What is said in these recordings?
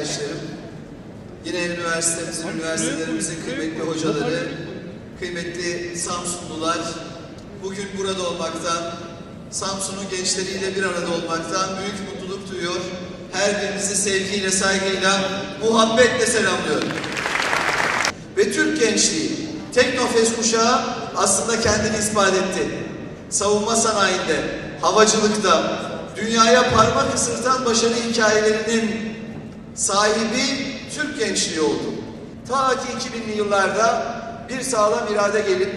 Başkanım, yine üniversitemizin, üniversitelerimizin kıymetli hocaları, kıymetli Samsunlular, bugün burada olmaktan, Samsun'un gençleriyle bir arada olmaktan büyük mutluluk duyuyor. Her birinizi sevgiyle, saygıyla, muhabbetle selamlıyorum. Ve Türk gençliği, Teknofest kuşağı aslında kendini ispat etti. Savunma sanayinde, havacılıkta, dünyaya parmak ısırtan başarı hikayelerinin sahibi Türk gençliği oldu. Ta ki 2000'li yıllarda bir sağlam irade gelip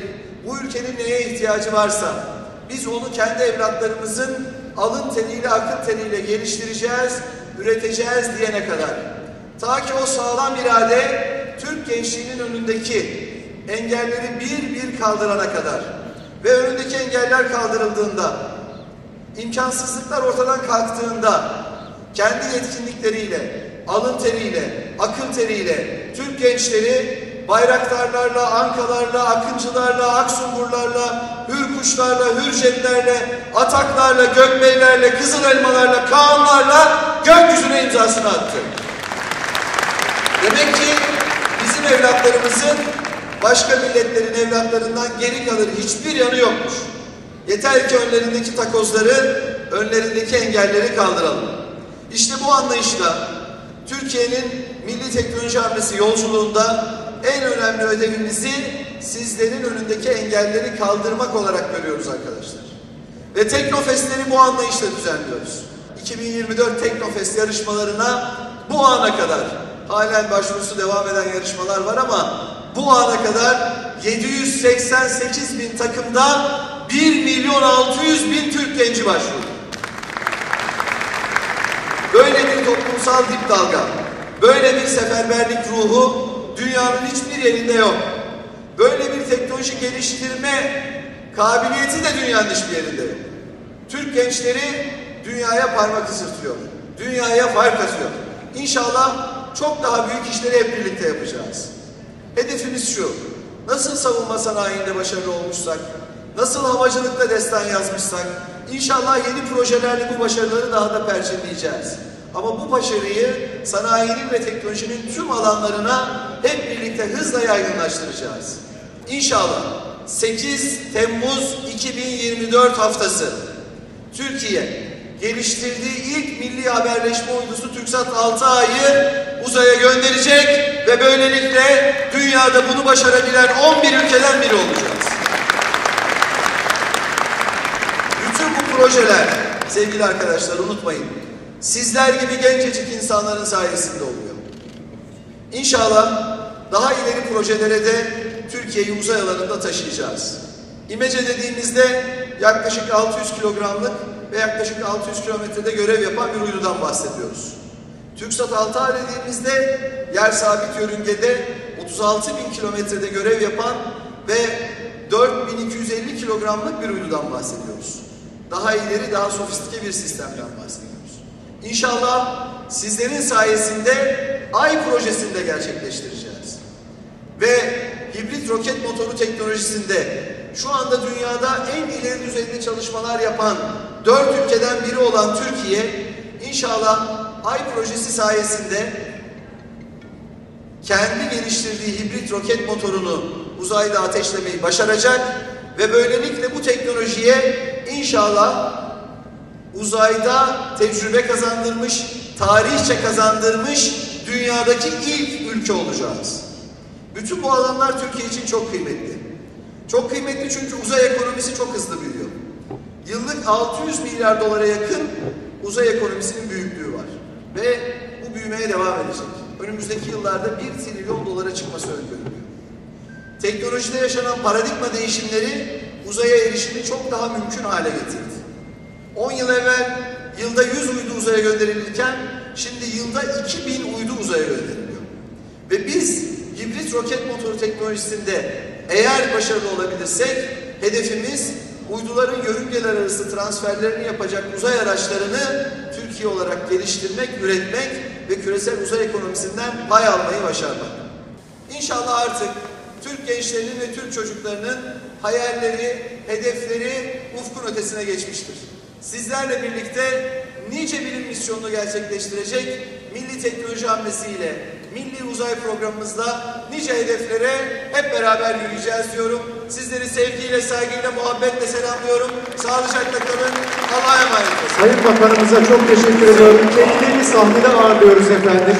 bu ülkenin neye ihtiyacı varsa biz onu kendi evlatlarımızın alın teriyle, akın teriyle geliştireceğiz, üreteceğiz diyene kadar. Ta ki o sağlam irade Türk gençliğinin önündeki engelleri bir bir kaldırana kadar ve önündeki engeller kaldırıldığında, imkansızlıklar ortadan kalktığında kendi yetkinlikleriyle, alın teriyle, akın teriyle Türk gençleri bayraktarlarla, ankalarla, akıncılarla, aksungurlarla, hürkuşlarla, hürjetlerle, ataklarla, gökbeylerle, kızıl elmalarla, kağanlarla gökyüzüne imzasını attı. Demek ki bizim evlatlarımızın başka milletlerin evlatlarından geri kalır hiçbir yanı yokmuş. Yeter ki önlerindeki takozları, önlerindeki engelleri kaldıralım. İşte bu anlayışla Türkiye'nin milli teknoloji hamlesi yolculuğunda en önemli ödevimizi sizlerin önündeki engelleri kaldırmak olarak görüyoruz arkadaşlar. Ve Teknofestleri bu anlayışla düzenliyoruz. 2024 Teknofest yarışmalarına bu ana kadar halen başvurusu devam eden yarışmalar var ama bu ana kadar 788 bin takımdan 1 milyon 600 bin Türk genci başvurdu. Böyle bir toplumsal dip dalga, böyle bir seferberlik ruhu dünyanın hiçbir yerinde yok. Böyle bir teknoloji geliştirme kabiliyeti de dünyanın hiçbir yerinde yok. Türk gençleri dünyaya parmak ısırtıyor. Dünyaya fark atıyor. İnşallah çok daha büyük işleri hep birlikte yapacağız. Hedefimiz şu. Nasıl savunma sanayinde başarılı olmuşsak, nasıl havacılıkta destan yazmışsak, inşallah yeni projelerle bu başarıları daha da perçinleyeceğiz. Ama bu başarıyı sanayinin ve teknolojinin tüm alanlarına hep birlikte hızla yaygınlaştıracağız. İnşallah 8 Temmuz 2024 haftası Türkiye geliştirdiği ilk milli haberleşme uydusu TürkSat 6A'yı uzaya gönderecek ve böylelikle dünyada bunu başarabilen 11 ülkeden biri olacağız. Bütün bu projeler sevgili arkadaşlar unutmayın sizler gibi gencecik insanların sayesinde oluyor. İnşallah daha ileri projelere de Türkiye'yi uzay alanında taşıyacağız. İmece dediğimizde yaklaşık 600 kilogramlık ve yaklaşık 600 kilometrede görev yapan bir uydudan bahsediyoruz. TürkSat 6A dediğimizde yer sabit yörüngede 36 bin kilometrede görev yapan ve 4250 kilogramlık bir uydudan bahsediyoruz. Daha ileri, daha sofistike bir sistemden bahsediyoruz. İnşallah sizlerin sayesinde Ay projesini de gerçekleştireceğiz. Ve hibrit roket motoru teknolojisinde şu anda dünyada en ileri düzeyde çalışmalar yapan dört ülkeden biri olan Türkiye inşallah Ay projesi sayesinde kendi geliştirdiği hibrit roket motorunu uzayda ateşlemeyi başaracak ve böylelikle bu teknolojiye inşallah uzayda tecrübe kazandırmış, tarihçe kazandırmış dünyadaki ilk ülke olacağız. Bütün bu alanlar Türkiye için çok kıymetli. Çok kıymetli çünkü uzay ekonomisi çok hızlı büyüyor. Yıllık 600 milyar dolara yakın uzay ekonomisinin büyüklüğü var. Ve bu büyümeye devam edecek. Önümüzdeki yıllarda 1 trilyon dolara çıkması öngörülüyor. Teknolojide yaşanan paradigma değişimleri uzaya erişimi çok daha mümkün hale getirdi. 10 yıl evvel yılda 100 uydu uzaya gönderilirken şimdi yılda 2000 uydu uzaya gönderiliyor. Ve biz hibrit roket motoru teknolojisinde eğer başarılı olabilirsek hedefimiz uyduların yörüngeler arası transferlerini yapacak uzay araçlarını Türkiye olarak geliştirmek, üretmek ve küresel uzay ekonomisinden pay almayı başarmak. İnşallah artık Türk gençlerinin ve Türk çocuklarının hayalleri, hedefleri ufkun ötesine geçmiştir. Sizlerle birlikte nice bilim misyonunu gerçekleştirecek milli teknoloji hamlesiyle milli uzay programımızda nice hedeflere hep beraber yürüyeceğiz diyorum. Sizleri sevgiyle, saygıyla, muhabbetle selamlıyorum. Sağlıcakla kalın. Allah'a emanet olun. Sayın Bakanımıza çok teşekkür ediyorum. Kendilerini sahnede ağırlıyoruz efendim.